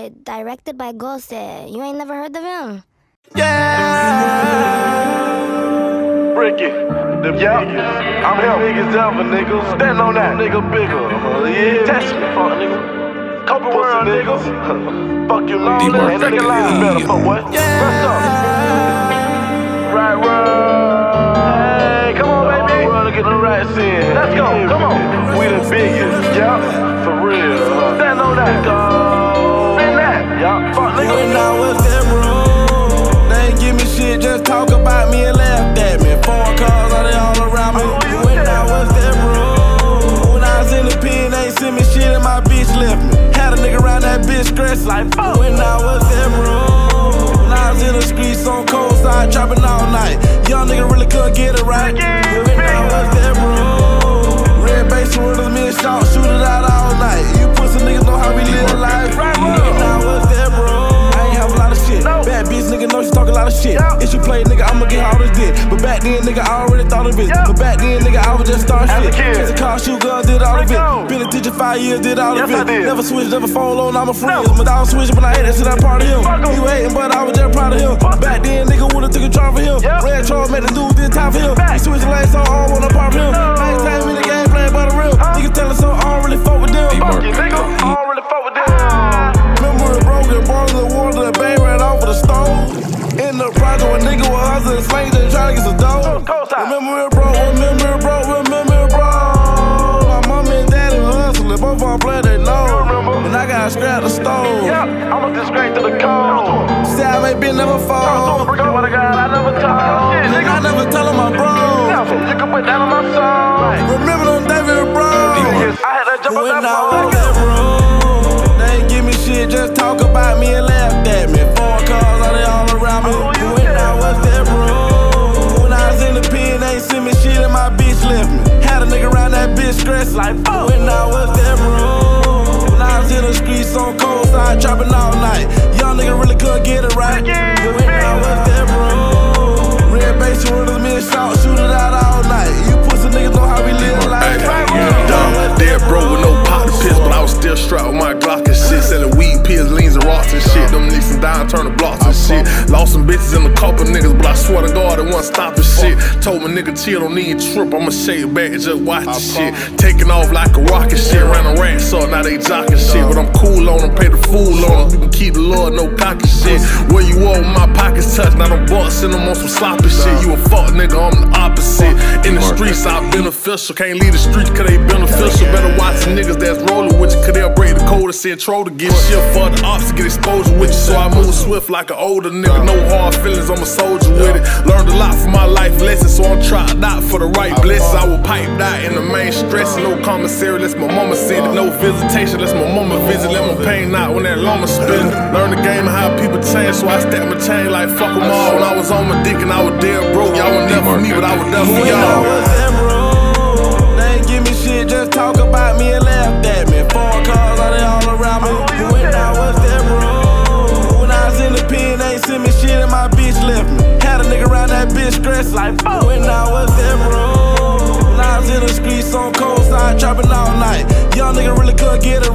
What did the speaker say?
shit directed by Ghosted. You ain't never heard of him? Yeah. Ricky, the yep. biggest. I'm him. Biggest ever, nigga. Stand on that. Nigga bigger. Uh, yeah. Test me, fuck, nigga. Couple world, nigga. fuck you, long Ain't nigga lying better, fuck what? Yeah. What's up? Right, right. Hey, come on, baby. World to get the right sin. Let's go. Come on. We the biggest. Yep. For real. Stand on that. Go. Back then, nigga, I already thought of it. Yep. But back then, nigga, I was just starting shit. Chase a car, shoot guns, did all of it. Been a teacher five years, did all yes, of it. Never switched, never phone loan, I'm a friend. No. My dog switched, but I hate that shit, I'm part of him. You hating, but I was just proud of him. Fuck back then, nigga, would've took a drive for him. Yep. Red Charles made the dude did time for him. He switched the lanes, so I don't wanna to the code. See, I may be never fall. I never told. Shit, nigga. I never tell him my bro. You can put that on my song. Remember them David Bro. I had that jump on that I was that room, they ain't give me shit, just talk about me and laugh at me. Four cars, are they all around me? Oh, when I was that room, when I was in the pen, they ain't send me shit and my bitch left me. Had a nigga around that bitch stressed like, oh. when I was that room, when I was in the streets on cold side, trapping all night. Young nigga really couldn't get it right. When I was that room, red base, with me and shout, shoot it out all night. You pussy niggas know how we live life. Dumb, dead bro with no to piss, but I was still strapped with my Glock and shit. Selling weed, pills, leans, and rocks and shit. Them leases down, turn the blocks and shit. Lost some bitches and a couple niggas, but I swear to God, it won't stopping shit. Told my nigga chill, don't need trip. I'ma shake back and just watch the shit. Taking off like a rocket shit. Ran a ranch up, now they jocking shit. But I'm cool on them, pay the fool on them. You can keep the Lord, no cocky shit. Where you are with my pockets touch, now them bucks send them on some sloppy shit. You a fuck nigga, I'm the opposite. In the streets, I beneficial. Can't leave the streets cause they beneficial. Better watch the niggas that's rolling break the code and send troll to get shit for the ops to get exposure with you. So I move swift like an older nigga. No hard feelings, I'm a soldier with it. Learned a lot from my life lessons, so I'm trying out for the right blessings. I will pipe that in the main stress. No commissary, let's my mama said it. No visitation, let's my mama visit. Let my pain out when that llama spit. Learn the game of how people change, so I stack my chain like fuck them all. When I was on my dick and I was dead broke, y'all were never me, but I there for y'all. Stressed like when I was room. When in the streets on cold side, trapping all night. Young nigga really couldn't get it